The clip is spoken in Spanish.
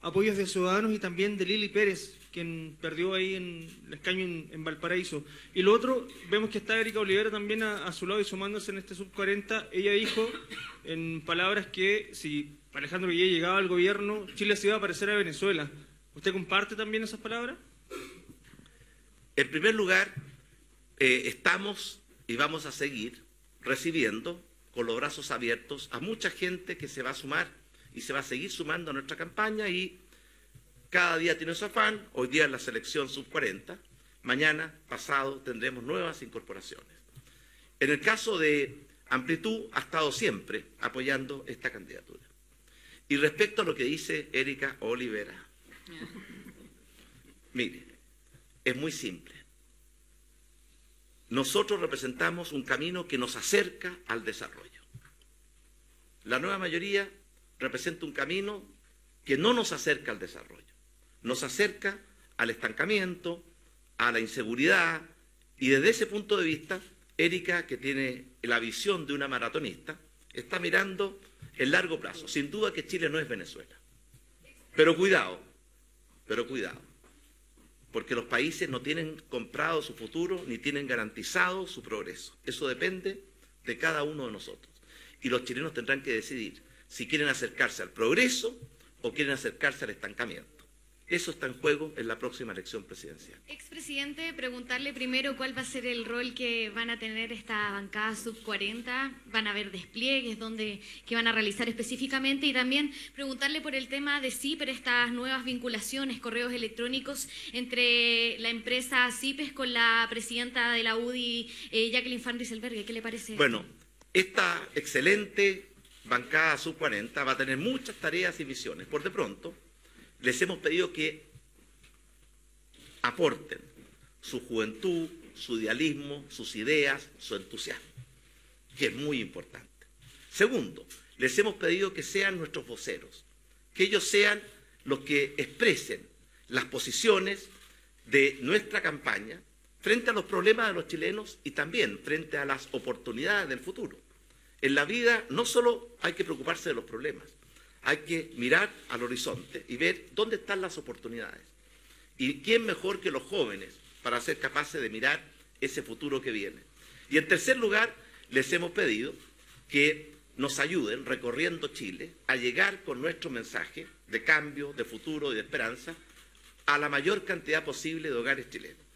apoyos de Ciudadanos y también de Lili Pérez, quien perdió ahí en el escaño en, Valparaíso. Y lo otro, vemos que está Erika Olivera también a, su lado y sumándose en este sub 40. Ella dijo en palabras que si Alejandro Guillé llegaba al gobierno, Chile se iba a parecer a Venezuela. ¿Usted comparte también esas palabras? En primer lugar, eh, estamos y vamos a seguir recibiendo con los brazos abiertos a mucha gente que se va a sumar y se va a seguir sumando a nuestra campaña y cada día tiene su afán. Hoy día es la selección sub-40, mañana, pasado, tendremos nuevas incorporaciones. En el caso de Amplitud, ha estado siempre apoyando esta candidatura. Y respecto a lo que dice Erika Olivera, mire, es muy simple. Nosotros representamos un camino que nos acerca al desarrollo. La nueva mayoría representa un camino que no nos acerca al desarrollo, nos acerca al estancamiento, a la inseguridad, y desde ese punto de vista, Erika, que tiene la visión de una maratonista, está mirando el largo plazo. Sin duda que Chile no es Venezuela. Pero cuidado, pero cuidado, porque los países no tienen comprado su futuro ni tienen garantizado su progreso. Eso depende de cada uno de nosotros. Y los chilenos tendrán que decidir si quieren acercarse al progreso o quieren acercarse al estancamiento. Eso está en juego en la próxima elección presidencial. Expresidente, preguntarle primero cuál va a ser el rol que van a tener esta bancada sub-40, van a haber despliegues donde, que van a realizar específicamente y también preguntarle por el tema de CIPER, estas nuevas vinculaciones, correos electrónicos entre la empresa CIPES con la presidenta de la UDI, eh, Jacqueline Van Rieselberg. ¿Qué le parece? Bueno, esta excelente bancada sub-40 va a tener muchas tareas y misiones. Por de pronto, les hemos pedido que aporten su juventud, su idealismo, sus ideas, su entusiasmo, que es muy importante. Segundo, les hemos pedido que sean nuestros voceros, que ellos sean los que expresen las posiciones de nuestra campaña frente a los problemas de los chilenos y también frente a las oportunidades del futuro. En la vida no solo hay que preocuparse de los problemas, hay que mirar al horizonte y ver dónde están las oportunidades. ¿Y quién mejor que los jóvenes para ser capaces de mirar ese futuro que viene? Y en tercer lugar, les hemos pedido que nos ayuden recorriendo Chile a llegar con nuestro mensaje de cambio, de futuro y de esperanza a la mayor cantidad posible de hogares chilenos.